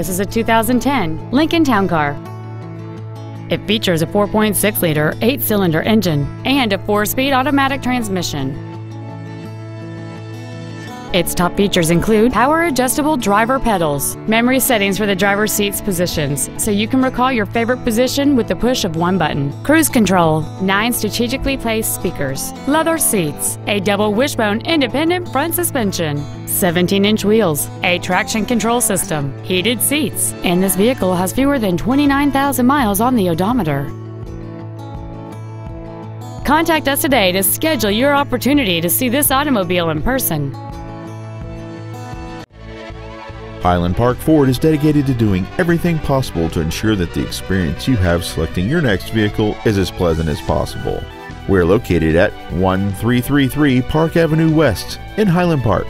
This is a 2010 Lincoln Town Car. It features a 4.6-liter eight-cylinder engine and a four-speed automatic transmission. Its top features include power adjustable driver pedals, memory settings for the driver's seat's positions, so you can recall your favorite position with the push of one button, cruise control, nine strategically placed speakers, leather seats, a double wishbone independent front suspension, 17 inch wheels, a traction control system, heated seats, and this vehicle has fewer than 29,000 miles on the odometer. Contact us today to schedule your opportunity to see this automobile in person. Highland Park Ford is dedicated to doing everything possible to ensure that the experience you have selecting your next vehicle is as pleasant as possible. We're located at 1333 Park Avenue West in Highland Park.